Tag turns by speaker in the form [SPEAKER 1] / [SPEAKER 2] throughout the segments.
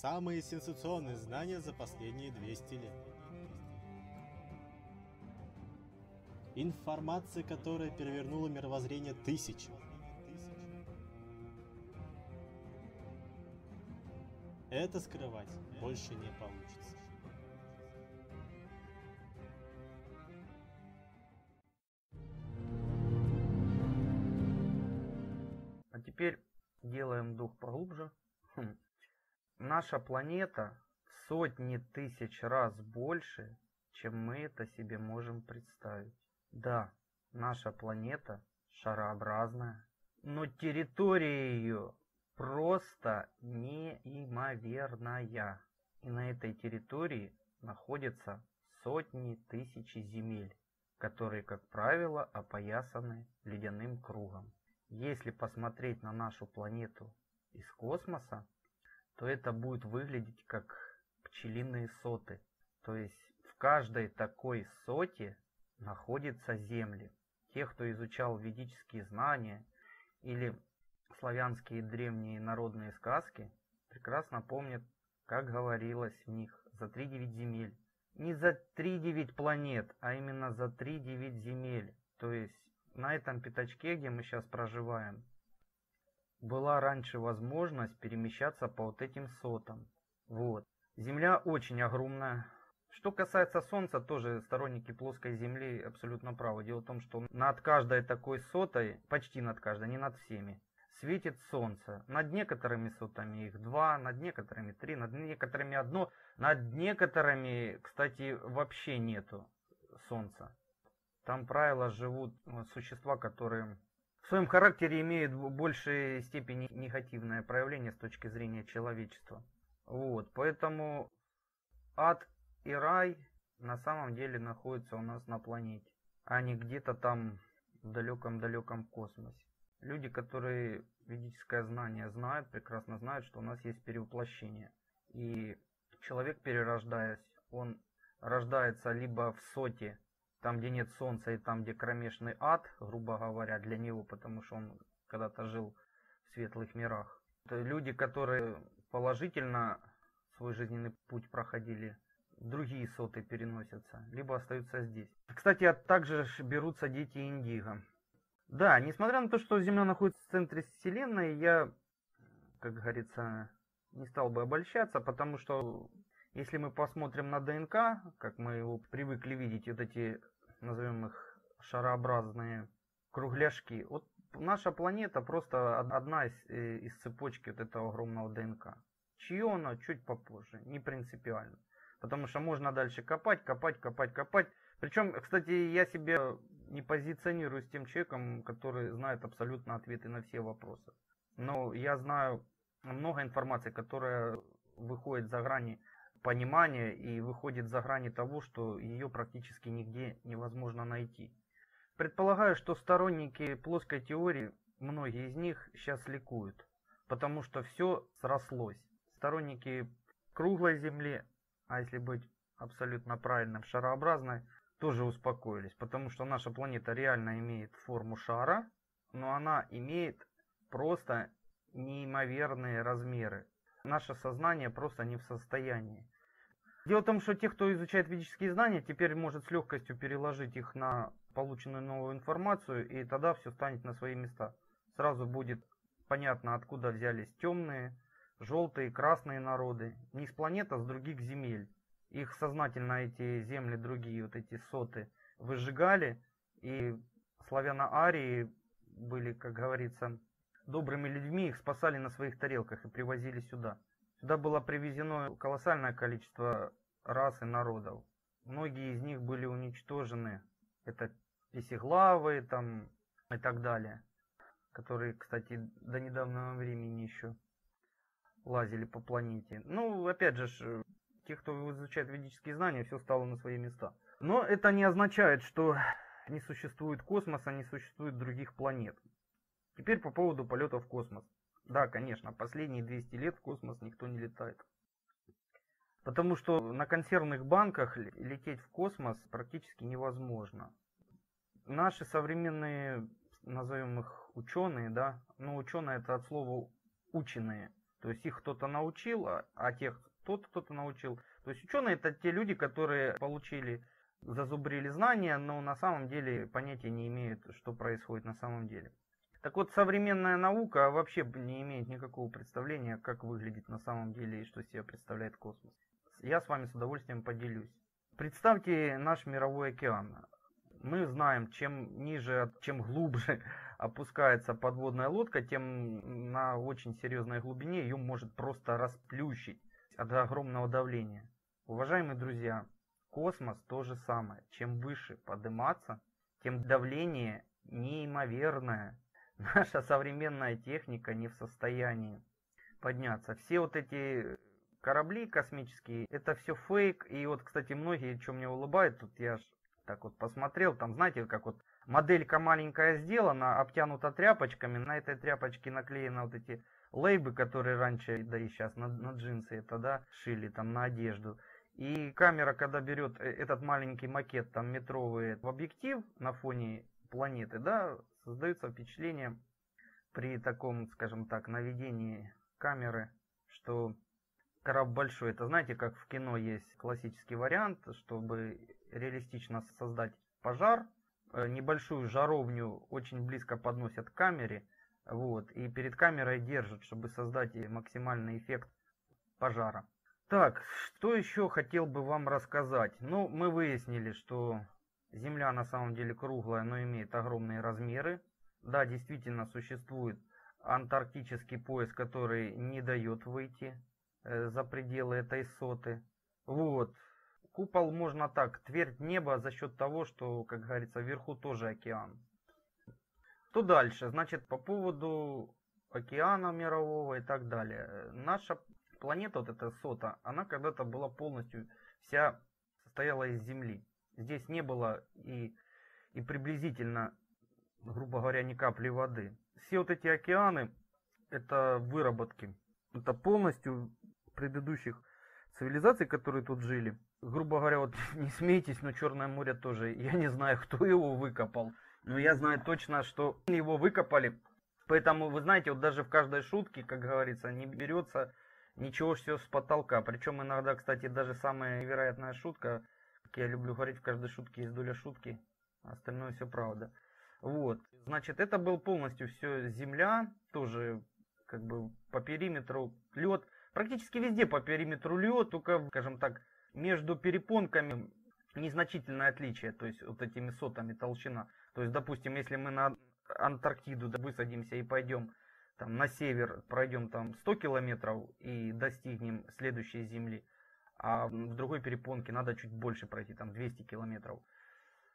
[SPEAKER 1] самые сенсационные знания за последние 200 лет. Информация, которая перевернула мировоззрение тысяч. Это скрывать больше не получится.
[SPEAKER 2] А теперь делаем вдох поглубже. Наша планета в сотни тысяч раз больше, чем мы это себе можем представить. Да, наша планета шарообразная, но территория ее просто неимоверная. И на этой территории находятся сотни тысяч земель, которые, как правило, опоясаны ледяным кругом. Если посмотреть на нашу планету из космоса, то это будет выглядеть как пчелиные соты. То есть в каждой такой соте находятся земли. Те, кто изучал ведические знания или славянские древние народные сказки, прекрасно помнят, как говорилось в них за 3-9 земель. Не за 3-9 планет, а именно за 3-9 земель. То есть на этом пятачке, где мы сейчас проживаем, была раньше возможность перемещаться по вот этим сотам. Вот. Земля очень огромная. Что касается Солнца, тоже сторонники плоской Земли абсолютно правы. Дело в том, что над каждой такой сотой, почти над каждой, не над всеми, светит Солнце. Над некоторыми сотами их два, над некоторыми три, над некоторыми одно, над некоторыми, кстати, вообще нету Солнца. Там правило живут существа, которые в своем характере имеют в большей степени негативное проявление с точки зрения человечества. Вот, поэтому ад и рай на самом деле находятся у нас на планете, а не где-то там в далеком-далеком космосе. Люди, которые ведическое знание знают, прекрасно знают, что у нас есть перевоплощение. И человек, перерождаясь, он рождается либо в соте там, где нет солнца и там, где кромешный ад, грубо говоря, для него, потому что он когда-то жил в светлых мирах. Это люди, которые положительно свой жизненный путь проходили, другие соты переносятся, либо остаются здесь. Кстати, а также берутся дети Индиго. Да, несмотря на то, что Земля находится в центре Вселенной, я, как говорится, не стал бы обольщаться, потому что если мы посмотрим на ДНК, как мы его привыкли видеть, вот эти, назовем их, шарообразные кругляшки, вот наша планета просто одна из, э, из цепочки вот этого огромного ДНК. Чье оно, чуть попозже, не принципиально. Потому что можно дальше копать, копать, копать, копать. Причем, кстати, я себя не позиционирую с тем человеком, который знает абсолютно ответы на все вопросы. Но я знаю много информации, которая выходит за грани понимания и выходит за грани того, что ее практически нигде невозможно найти. Предполагаю, что сторонники плоской теории, многие из них сейчас ликуют, потому что все срослось. Сторонники круглой Земли, а если быть абсолютно правильным, шарообразной, тоже успокоились, потому что наша планета реально имеет форму шара, но она имеет просто неимоверные размеры наше сознание просто не в состоянии. Дело в том, что те, кто изучает ведические знания, теперь может с легкостью переложить их на полученную новую информацию, и тогда все станет на свои места. Сразу будет понятно, откуда взялись темные, желтые, красные народы. Не с планет, а с других земель. Их сознательно эти земли, другие вот эти соты, выжигали, и славяно-арии были, как говорится, добрыми людьми, их спасали на своих тарелках и привозили сюда. Сюда было привезено колоссальное количество рас и народов. Многие из них были уничтожены. Это песеглавы там и так далее. Которые, кстати, до недавнего времени еще лазили по планете. Ну, опять же, те, кто изучает ведические знания, все стало на свои места. Но это не означает, что не существует космоса, не существует других планет. Теперь по поводу полета в космос. Да, конечно, последние 200 лет в космос никто не летает. Потому что на консервных банках лететь в космос практически невозможно. Наши современные, назовем их ученые, да, ну ученые это от слова ученые. То есть их кто-то научил, а, а тех тот кто-то научил. То есть ученые это те люди, которые получили, зазубрили знания, но на самом деле понятия не имеют, что происходит на самом деле. Так вот, современная наука вообще не имеет никакого представления, как выглядит на самом деле и что себя представляет космос. Я с вами с удовольствием поделюсь. Представьте наш мировой океан. Мы знаем, чем ниже, чем глубже опускается подводная лодка, тем на очень серьезной глубине ее может просто расплющить от огромного давления. Уважаемые друзья, космос то же самое. Чем выше подниматься, тем давление неимоверное. Наша современная техника не в состоянии подняться. Все вот эти корабли космические, это все фейк. И вот, кстати, многие, что мне улыбают, тут я ж так вот посмотрел, там, знаете, как вот моделька маленькая сделана, обтянута тряпочками, на этой тряпочке наклеены вот эти лейбы, которые раньше, да и сейчас на, на джинсы это, да, шили там на одежду. И камера, когда берет э, этот маленький макет, там метровый в объектив на фоне планеты, да, создается впечатление при таком, скажем так, наведении камеры, что корабль большой. Это знаете, как в кино есть классический вариант, чтобы реалистично создать пожар, э, небольшую жаровню очень близко подносят к камере, вот, и перед камерой держат, чтобы создать максимальный эффект пожара. Так, что еще хотел бы вам рассказать? Ну, мы выяснили, что Земля на самом деле круглая, но имеет огромные размеры. Да, действительно существует антарктический пояс, который не дает выйти э, за пределы этой соты. Вот. Купол можно так, твердь неба за счет того, что, как говорится, вверху тоже океан. Что дальше? Значит, по поводу океана мирового и так далее. Наша планета, вот эта сота, она когда-то была полностью вся состояла из Земли. Здесь не было и, и приблизительно, грубо говоря, ни капли воды. Все вот эти океаны, это выработки. Это полностью предыдущих цивилизаций, которые тут жили. Грубо говоря, вот не смейтесь, но Черное море тоже. Я не знаю, кто его выкопал. Но я знаю точно, что его выкопали. Поэтому, вы знаете, вот даже в каждой шутке, как говорится, не берется ничего все с потолка. Причем иногда, кстати, даже самая невероятная шутка – как я люблю говорить, в каждой шутке есть доля шутки, а остальное все правда. Вот, значит, это был полностью все земля, тоже как бы по периметру лед. Практически везде по периметру лед, только, скажем так, между перепонками незначительное отличие, то есть вот этими сотами толщина. То есть, допустим, если мы на Антарктиду высадимся и пойдем там на север, пройдем там 100 километров и достигнем следующей земли, а в другой перепонке надо чуть больше пройти, там 200 километров.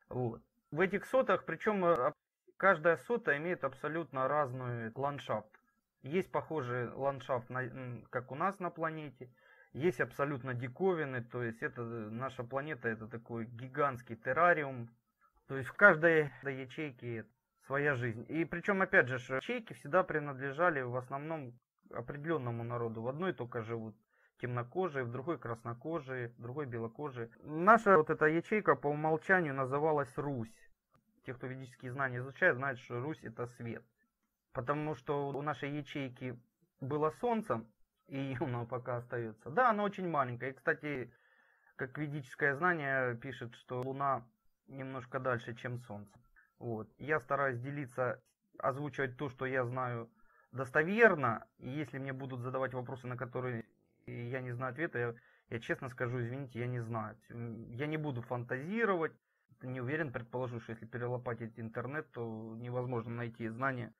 [SPEAKER 2] Вот. В этих сотах, причем э, каждая сота имеет абсолютно разный ландшафт. Есть похожий ландшафт, на, как у нас на планете, есть абсолютно диковины, то есть это наша планета это такой гигантский террариум, то есть в каждой ячейке своя жизнь. И причем, опять же, ячейки всегда принадлежали в основном определенному народу. В одной только живут темнокожие, в другой краснокожие, в другой белокожие. Наша вот эта ячейка по умолчанию называлась Русь. Те, кто ведические знания изучают, знают, что Русь это свет. Потому что у нашей ячейки было солнце, и оно пока остается. Да, оно очень маленькое. И, кстати, как ведическое знание пишет, что Луна немножко дальше, чем Солнце. Вот. Я стараюсь делиться, озвучивать то, что я знаю достоверно. И если мне будут задавать вопросы, на которые и я не знаю ответа, я, я честно скажу, извините, я не знаю. Я не буду фантазировать, не уверен, предположу, что если перелопатить интернет, то невозможно найти знания,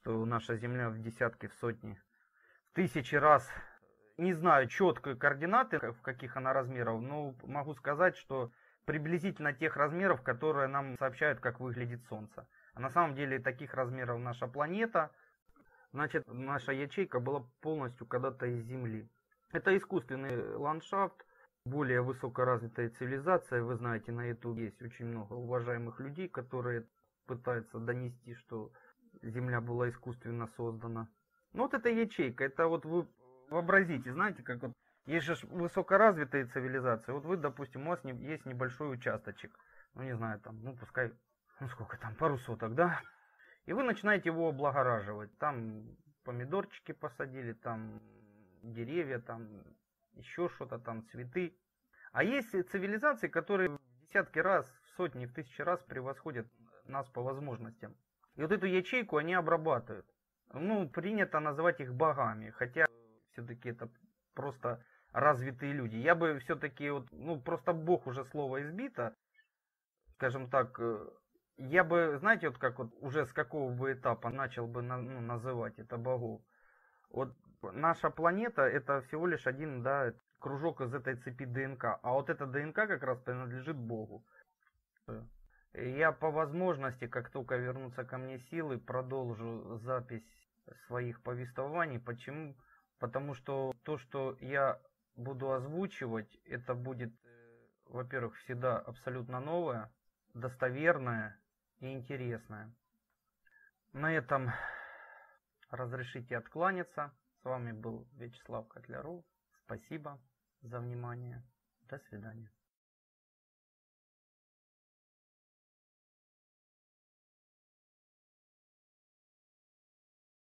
[SPEAKER 2] что наша Земля в десятки, в сотни, в тысячи раз. Не знаю четкие координаты, в каких она размеров, но могу сказать, что приблизительно тех размеров, которые нам сообщают, как выглядит Солнце. А на самом деле таких размеров наша планета, значит, наша ячейка была полностью когда-то из Земли. Это искусственный ландшафт, более высокоразвитая цивилизация. Вы знаете, на YouTube есть очень много уважаемых людей, которые пытаются донести, что Земля была искусственно создана. Ну вот эта ячейка, это вот вы вообразите, знаете, как вот есть же высокоразвитые цивилизации. Вот вы, допустим, у вас есть небольшой участочек, ну не знаю, там, ну пускай, ну сколько там, пару соток, да? И вы начинаете его облагораживать. Там помидорчики посадили, там деревья, там еще что-то, там цветы. А есть цивилизации, которые в десятки раз, в сотни, в тысячи раз превосходят нас по возможностям. И вот эту ячейку они обрабатывают. Ну, принято называть их богами, хотя все-таки это просто развитые люди. Я бы все-таки, вот, ну, просто бог уже слово избито, скажем так, э, я бы, знаете, вот как вот уже с какого бы этапа начал бы на, ну, называть это богов. Вот наша планета это всего лишь один, да, кружок из этой цепи ДНК, а вот эта ДНК как раз принадлежит Богу. Я по возможности, как только вернутся ко мне силы, продолжу запись своих повествований. Почему? Потому что то, что я буду озвучивать, это будет, э, во-первых, всегда абсолютно новое, достоверное и интересное. На этом разрешите откланяться. С вами был Вячеслав Котляров. Спасибо за внимание. До свидания.